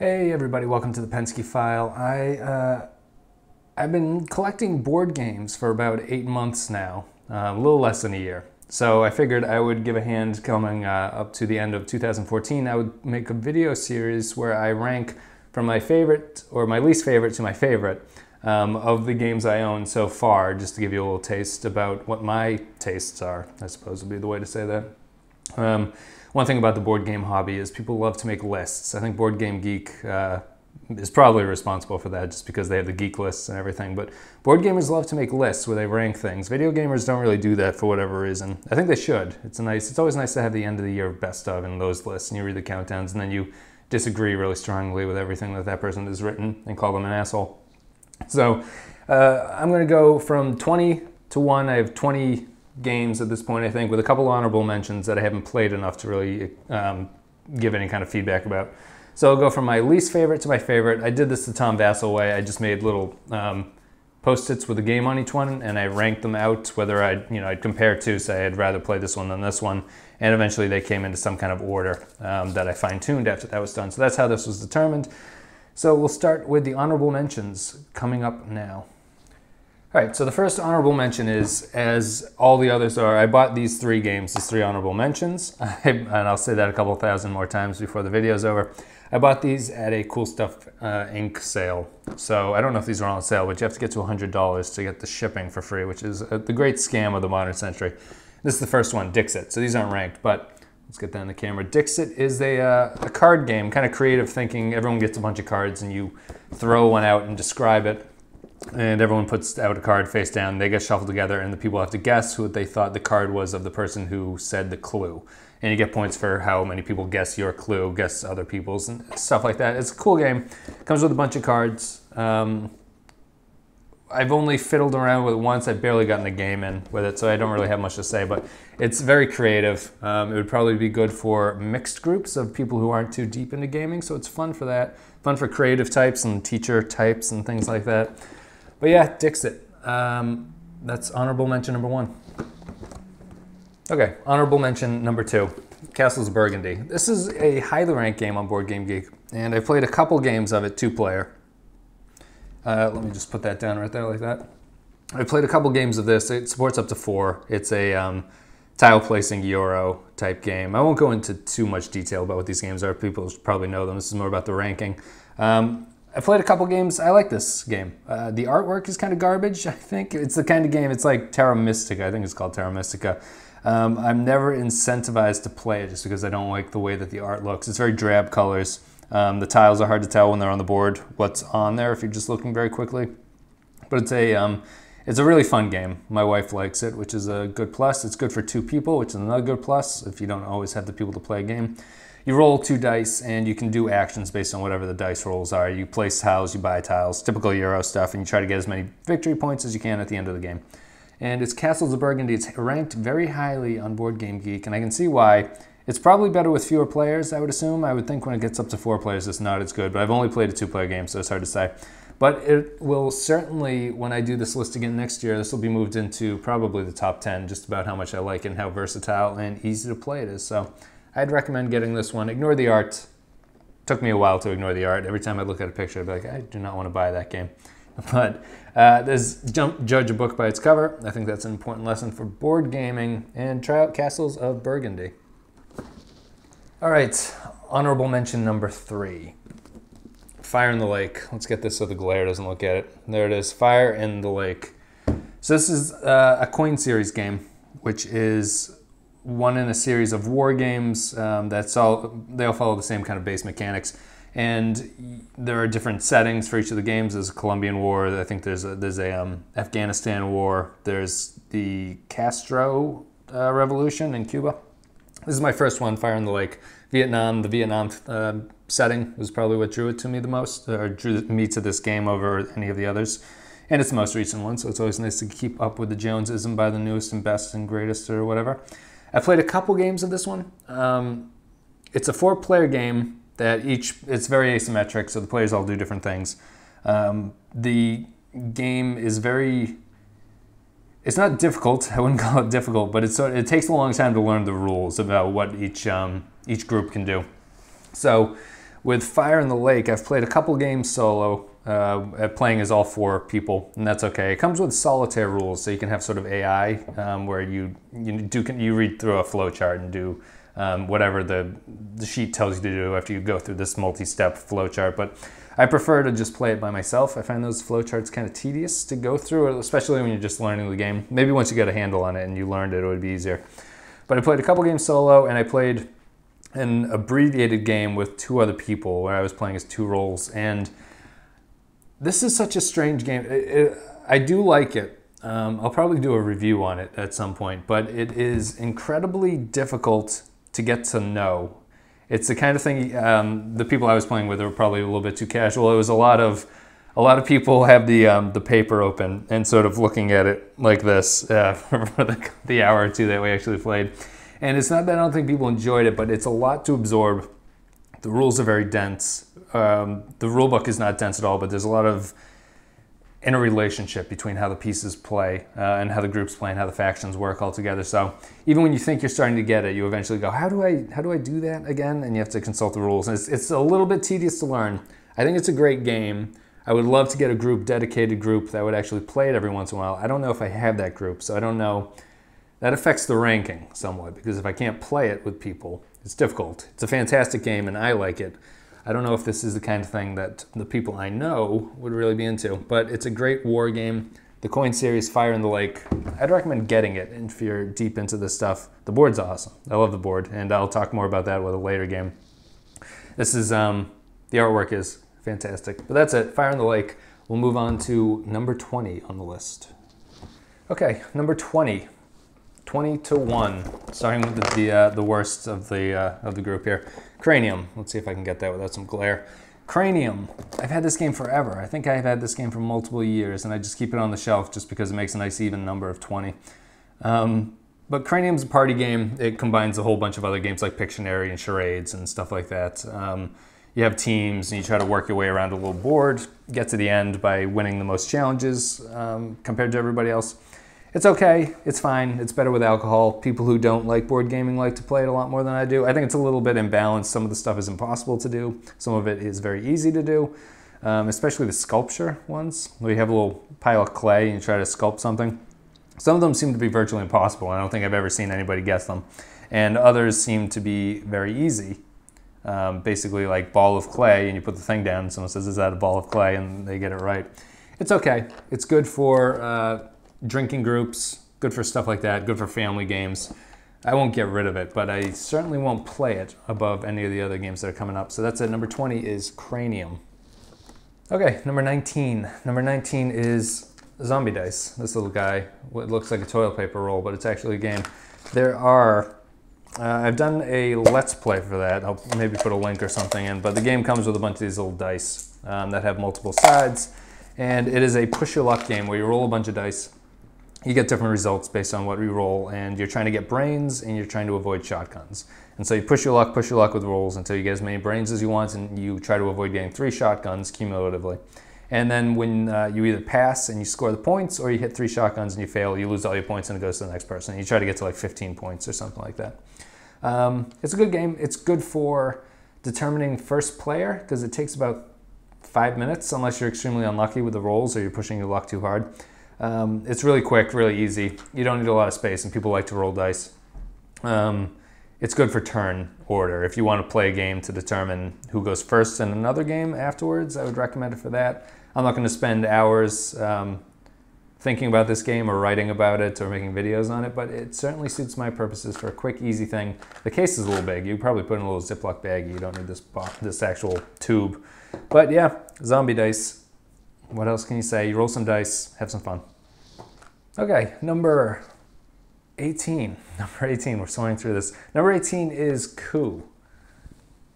Hey everybody, welcome to the Pensky File. I uh, I've been collecting board games for about eight months now, uh, a little less than a year. So I figured I would give a hand coming uh, up to the end of 2014. I would make a video series where I rank from my favorite or my least favorite to my favorite um, of the games I own so far, just to give you a little taste about what my tastes are. I suppose would be the way to say that. Um, one thing about the board game hobby is people love to make lists. I think Board Game Geek uh, is probably responsible for that just because they have the geek lists and everything. But board gamers love to make lists where they rank things. Video gamers don't really do that for whatever reason. I think they should. It's a nice. It's always nice to have the end of the year best of in those lists, and you read the countdowns, and then you disagree really strongly with everything that that person has written and call them an asshole. So uh, I'm going to go from 20 to 1. I have 20 games at this point, I think, with a couple honorable mentions that I haven't played enough to really um, give any kind of feedback about. So I'll go from my least favorite to my favorite. I did this the Tom Vasel way. I just made little um, post-its with a game on each one, and I ranked them out whether I'd you know I'd compare two, say I'd rather play this one than this one, and eventually they came into some kind of order um, that I fine-tuned after that was done. So that's how this was determined. So we'll start with the honorable mentions coming up now. All right, so the first honorable mention is, as all the others are, I bought these three games, these three honorable mentions, I, and I'll say that a couple thousand more times before the video's over. I bought these at a Cool Stuff uh, Inc. sale. So I don't know if these are on sale, but you have to get to $100 to get the shipping for free, which is uh, the great scam of the modern century. This is the first one, Dixit. So these aren't ranked, but let's get that in the camera. Dixit is a, uh, a card game, kind of creative thinking. Everyone gets a bunch of cards and you throw one out and describe it and everyone puts out a card face down. They get shuffled together, and the people have to guess who they thought the card was of the person who said the clue. And you get points for how many people guess your clue, guess other people's, and stuff like that. It's a cool game. Comes with a bunch of cards. Um, I've only fiddled around with it once. I've barely gotten the game in with it, so I don't really have much to say. But it's very creative. Um, it would probably be good for mixed groups of people who aren't too deep into gaming. So it's fun for that. Fun for creative types and teacher types and things like that. But yeah, Dixit. Um, that's honorable mention number one. Okay, honorable mention number two, Castles of Burgundy. This is a highly ranked game on Board Game Geek, and I played a couple games of it, two player. Uh, let me just put that down right there like that. I played a couple games of this. It supports up to four. It's a um, tile placing Euro type game. I won't go into too much detail about what these games are. People probably know them. This is more about the ranking. Um, I played a couple games. I like this game. Uh, the artwork is kind of garbage, I think. It's the kind of game, it's like Terra Mystica. I think it's called Terra Mystica. Um, I'm never incentivized to play it just because I don't like the way that the art looks. It's very drab colors. Um, the tiles are hard to tell when they're on the board what's on there if you're just looking very quickly. But it's a, um, it's a really fun game. My wife likes it, which is a good plus. It's good for two people, which is another good plus if you don't always have the people to play a game you roll two dice and you can do actions based on whatever the dice rolls are. You place tiles, you buy tiles, typical Euro stuff, and you try to get as many victory points as you can at the end of the game. And it's Castles of Burgundy. It's ranked very highly on Board Game Geek, and I can see why. It's probably better with fewer players, I would assume. I would think when it gets up to four players, it's not as good, but I've only played a two player game, so it's hard to say. But it will certainly, when I do this list again next year, this will be moved into probably the top 10, just about how much I like and how versatile and easy to play it is. So I'd recommend getting this one. Ignore the art. Took me a while to ignore the art. Every time I look at a picture, I'd be like, I do not want to buy that game. But uh, there's jump, judge a book by its cover. I think that's an important lesson for board gaming. And try out Castles of Burgundy. All right, honorable mention number three. Fire in the Lake. Let's get this so the glare doesn't look at it. There it is, Fire in the Lake. So this is uh, a coin series game, which is one in a series of war games um, that's all they all follow the same kind of base mechanics. And there are different settings for each of the games. There's a colombian war i think there's a, there's a um, afghanistan war. There's the castro uh, revolution in cuba. This is my first one fire in the lake. Vietnam the vietnam uh, setting was probably what drew it to me the most or drew me to this game over any of the others. And it's the most recent one so it's always nice to keep up with the joneses and buy the newest and best and greatest or whatever I played a couple games of this one. Um, it's a four-player game that each it's very asymmetric, so the players all do different things. Um, the game is very it's not difficult. I wouldn't call it difficult, but it's it takes a long time to learn the rules about what each um, each group can do. So With Fire in the Lake, I've played a couple games solo, uh, playing as all four people, and that's okay. It comes with solitaire rules, so you can have sort of AI um, where you you do you read through a flowchart and do um, whatever the the sheet tells you to do after you go through this multi-step flowchart. But I prefer to just play it by myself. I find those flowcharts kind of tedious to go through, especially when you're just learning the game. Maybe once you get a handle on it and you learned it, it would be easier. But I played a couple games solo, and I played an abbreviated game with two other people where I was playing as two roles. And this is such a strange game. It, it, I do like it. Um, I'll probably do a review on it at some point, but it is incredibly difficult to get to know. It's the kind of thing um, the people I was playing with were probably a little bit too casual. It was a lot of a lot of people have the um, the paper open and sort of looking at it like this uh, for the, the hour or two that we actually played. And it's not that I don't think people enjoyed it, but it's a lot to absorb. The rules are very dense. Um, the rule book is not dense at all, but there's a lot of interrelationship between how the pieces play uh, and how the groups play and how the factions work all together. So even when you think you're starting to get it, you eventually go, "How do I how do I do that again?" And you have to consult the rules. And it's, it's a little bit tedious to learn. I think it's a great game. I would love to get a group, dedicated group that would actually play it every once in a while. I don't know if I have that group, so I don't know that affects the ranking somewhat because if I can't play it with people, it's difficult. It's a fantastic game and I like it. I don't know if this is the kind of thing that the people I know would really be into, but it's a great war game. The coin series Fire in the Lake, I'd recommend getting it if you're deep into this stuff. The board's awesome. I love the board, and I'll talk more about that with a later game. This is, um, the artwork is fantastic. But that's it, Fire in the Lake. We'll move on to number 20 on the list. Okay, number 20. 20 to 1, starting with the, the, uh, the worst of the, uh, of the group here. Cranium. Let's see if I can get that without some glare. Cranium. I've had this game forever. I think I've had this game for multiple years, and I just keep it on the shelf just because it makes a nice even number of 20. Um, but Cranium's a party game. It combines a whole bunch of other games like Pictionary and charades and stuff like that. Um, you have teams and you try to work your way around a little board, get to the end by winning the most challenges um, compared to everybody else. It's okay. It's fine. It's better with alcohol. People who don't like board gaming like to play it a lot more than I do. I think it's a little bit imbalanced. Some of the stuff is impossible to do. Some of it is very easy to do, um, especially the sculpture ones, where you have a little pile of clay and you try to sculpt something. Some of them seem to be virtually impossible. I don't think I've ever seen anybody guess them. And others seem to be very easy. Um, basically like ball of clay and you put the thing down and someone says, is that a ball of clay? And they get it right. It's okay. It's good for uh, drinking groups, good for stuff like that, good for family games. I won't get rid of it, but I certainly won't play it above any of the other games that are coming up. So that's it. Number 20 is Cranium. Okay, number 19. Number 19 is Zombie Dice. This little guy, what looks like a toilet paper roll, but it's actually a game. There are, uh, I've done a Let's Play for that. I'll maybe put a link or something in, but the game comes with a bunch of these little dice um, that have multiple sides. And it is a push your luck game where you roll a bunch of dice you get different results based on what you roll, and you're trying to get brains and you're trying to avoid shotguns. And so you push your luck, push your luck with rolls until you get as many brains as you want, and you try to avoid getting three shotguns cumulatively. And then when uh, you either pass and you score the points, or you hit three shotguns and you fail, you lose all your points and it goes to the next person. You try to get to like 15 points or something like that. Um, it's a good game. It's good for determining first player because it takes about five minutes unless you're extremely unlucky with the rolls or you're pushing your luck too hard. Um, it's really quick, really easy. You don't need a lot of space, and people like to roll dice. Um, it's good for turn order. If you want to play a game to determine who goes first in another game afterwards, I would recommend it for that. I'm not going to spend hours um, thinking about this game or writing about it or making videos on it, but it certainly suits my purposes for a quick, easy thing. The case is a little big. You probably put in a little Ziploc bag. You don't need this this actual tube. But yeah, zombie dice what else can you say? You roll some dice, have some fun. Okay, number 18. Number 18, we're sorting through this. Number 18 is Coup.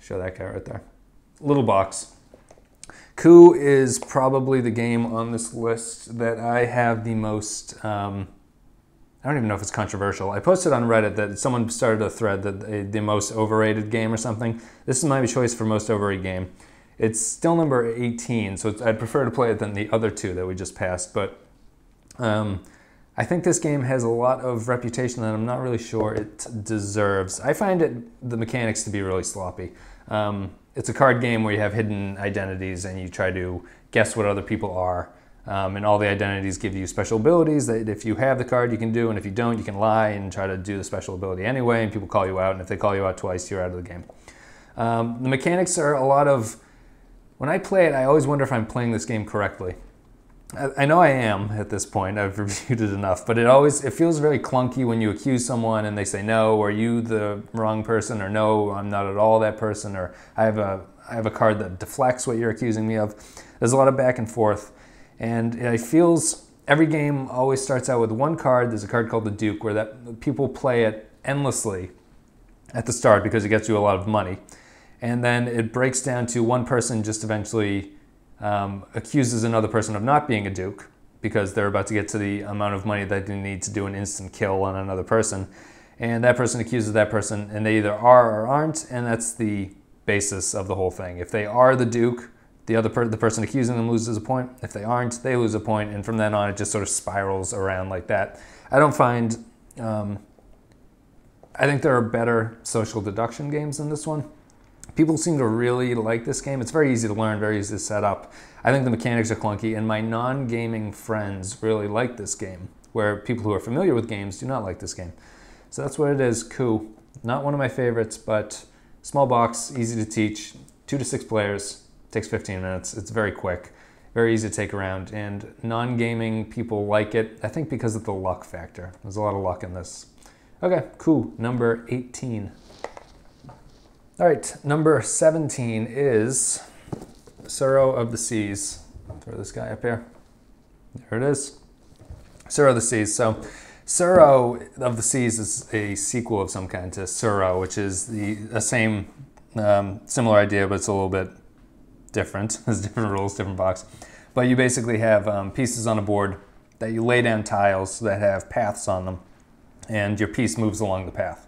Show that guy right there. Little box. Coup is probably the game on this list that I have the most. Um, I don't even know if it's controversial. I posted on Reddit that someone started a thread that the most overrated game or something. This is my choice for most overrated game. It's still number 18, so I'd prefer to play it than the other two that we just passed, but um, I think this game has a lot of reputation that I'm not really sure it deserves. I find it the mechanics to be really sloppy. Um, it's a card game where you have hidden identities and you try to guess what other people are. Um, and all the identities give you special abilities that if you have the card, you can do, and if you don't, you can lie and try to do the special ability anyway, and people call you out. And if they call you out twice, you're out of the game. Um, the mechanics are a lot of. When I play it, I always wonder if I'm playing this game correctly. I, know I am at this point. I've reviewed it enough, but it always it feels very clunky when you accuse someone and they say no, are you the wrong person, or no, I'm not at all that person, or I have a I have a card that deflects what you're accusing me of. There's a lot of back and forth and it feels every game always starts out with one card. There's a card called the Duke where that people play it endlessly at the start because it gets you a lot of money. And then it breaks down to one person just eventually um, accuses another person of not being a Duke because they're about to get to the amount of money that they need to do an instant kill on another person. And that person accuses that person, and they either are or aren't, and that's the basis of the whole thing. If they are the Duke, the other per- the person accusing them loses a point. If they aren't, they lose a point, and from then on, it just sort of spirals around like that. I don't find. Um, I think there are better social deduction games than this one. People seem to really like this game. It's very easy to learn, very easy to set up. I think the mechanics are clunky, and my non-gaming friends really like this game. Where people who are familiar with games do not like this game. So that's what it is. Coup. Not one of my favorites, but small box, easy to teach, two to six players takes 15 minutes. It's very quick, very easy to take around, and non-gaming people like it. I think because of the luck factor. There's a lot of luck in this. Okay, cool. Number 18. All right, number 17 is Tsuro of the Seas. Throw this guy up here. There it is. Tsuro of the Seas. So, Tsuro of the Seas is a sequel of some kind to Tsuro, which is the, the same, um, similar idea, but it's a little bit different. There's different rules, different box. But you basically have um, pieces on a board that you lay down tiles that have paths on them, and your piece moves along the path.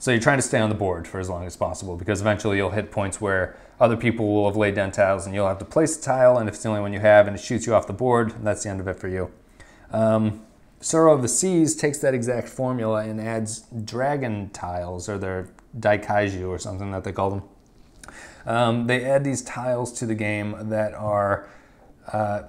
So you're trying to stay on the board for as long as possible because eventually you'll hit points where other people will have laid down tiles and you'll have to place a tile, and if it's the only one you have and it shoots you off the board, that's the end of it for you. Um, Tsuro of the Seas takes that exact formula and adds dragon tiles, or their daikaiju or something that they call them. Um, they add these tiles to the game that are uh,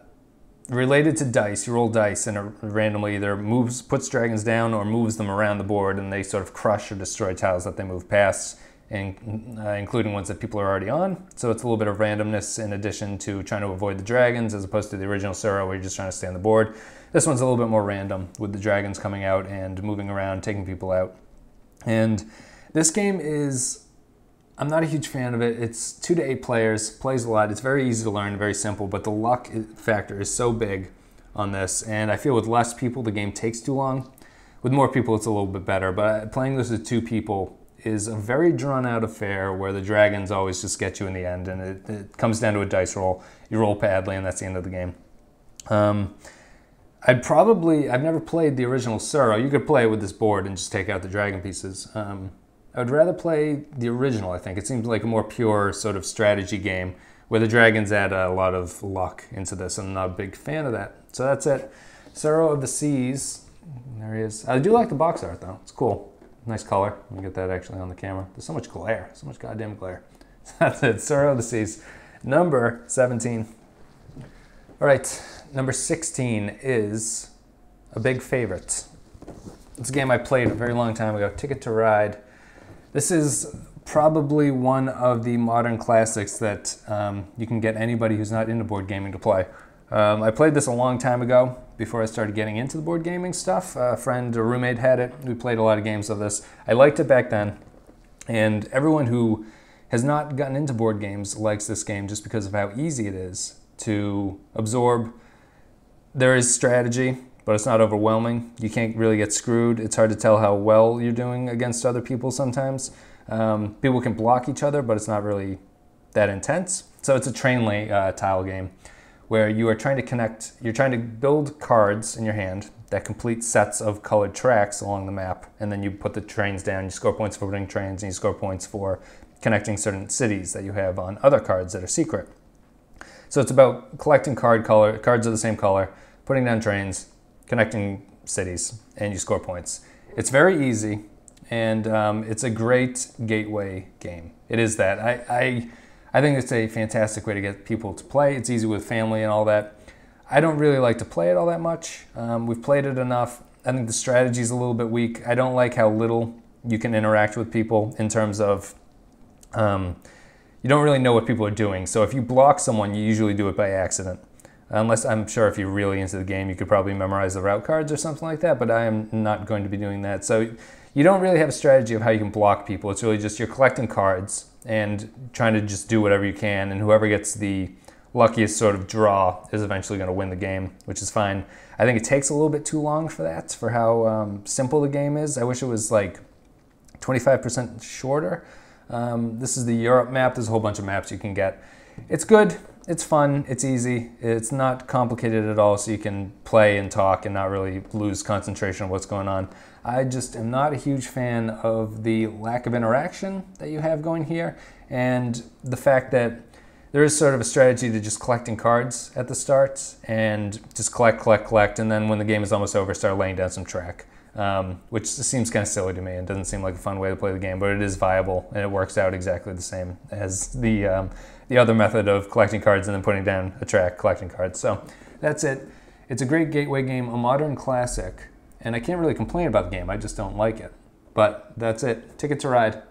related to dice. You roll dice and it randomly either moves, puts dragons down or moves them around the board, and they sort of crush or destroy tiles that they move past, and, uh, including ones that people are already on. So it's a little bit of randomness in addition to trying to avoid the dragons, as opposed to the original Tsuro where you're just trying to stay on the board. This one's a little bit more random with the dragons coming out and moving around, taking people out. And this game is I'm not a huge fan of it. It's two to eight players, plays a lot. It's very easy to learn, very simple, but the luck factor is so big on this. And I feel with less people, the game takes too long. With more people, it's a little bit better. But playing this with two people is a very drawn out affair where the dragons always just get you in the end. And it, it comes down to a dice roll. You roll badly, and that's the end of the game. Um, I'd probably, I've never played the original Tsuro. You could play with this board and just take out the dragon pieces. Um, I would rather play the original, I think. It seems like a more pure sort of strategy game where the dragons add a lot of luck into this. I'm not a big fan of that. So that's it. Tsuro of the Seas. There he is. I do like the box art though. It's cool. Nice color. Let me get that actually on the camera. There's so much glare. So much goddamn glare. that's it. Tsuro of the Seas. Number 17. All right. Number 16 is a big favorite. It's a game I played a very long time ago. Ticket to Ride. This is probably one of the modern classics that um, you can get anybody who's not into board gaming to play. Um, I played this a long time ago before I started getting into the board gaming stuff. A friend or roommate had it. We played a lot of games of this. I liked it back then. And everyone who has not gotten into board games likes this game just because of how easy it is to absorb. There is strategy, but it's not overwhelming. You can't really get screwed. It's hard to tell how well you're doing against other people sometimes. Um, people can block each other, but it's not really that intense. So it's a trainly uh, tile game where you are trying to connect, you're trying to build cards in your hand that complete sets of colored tracks along the map, and then you put the trains down. You score points for putting trains, and you score points for connecting certain cities that you have on other cards that are secret. So it's about collecting card color, cards of the same color, putting down trains, connecting cities, and you score points. It's very easy, and um, it's a great gateway game. It is that. I, I, I think it's a fantastic way to get people to play. It's easy with family and all that. I don't really like to play it all that much. Um, we've played it enough. I think the strategy is a little bit weak. I don't like how little you can interact with people in terms of um, you don't really know what people are doing. So if you block someone, you usually do it by accident. Unless I'm sure if you're really into the game, you could probably memorize the route cards or something like that, but I am not going to be doing that. So you don't really have a strategy of how you can block people. It's really just you're collecting cards and trying to just do whatever you can, and whoever gets the luckiest sort of draw is eventually going to win the game, which is fine. I think it takes a little bit too long for that, for how um, simple the game is. I wish it was like 25% shorter. Um, this is the Europe map. There's a whole bunch of maps you can get. It's good. It's fun. It's easy. It's not complicated at all, so you can play and talk and not really lose concentration of what's going on. I just am not a huge fan of the lack of interaction that you have going here and the fact that there is sort of a strategy to just collecting cards at the start and just collect, collect, collect, and then when the game is almost over, start laying down some track um, which seems kind of silly to me and doesn't seem like a fun way to play the game, but it is viable and it works out exactly the same as the um, the other method of collecting cards and then putting down a track collecting cards. So that's it. It's a great gateway game, a modern classic, and I can't really complain about the game. I just don't like it. But that's it. Ticket to Ride.